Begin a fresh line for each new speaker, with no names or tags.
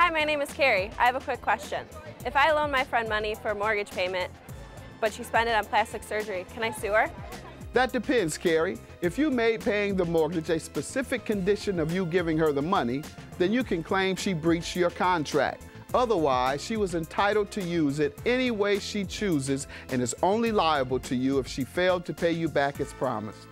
Hi, my name is Carrie. I have a quick question. If I loan my friend money for a mortgage payment, but she spent it on plastic surgery, can I sue her?
That depends, Carrie. If you made paying the mortgage a specific condition of you giving her the money, then you can claim she breached your contract. Otherwise, she was entitled to use it any way she chooses and is only liable to you if she failed to pay you back as promised.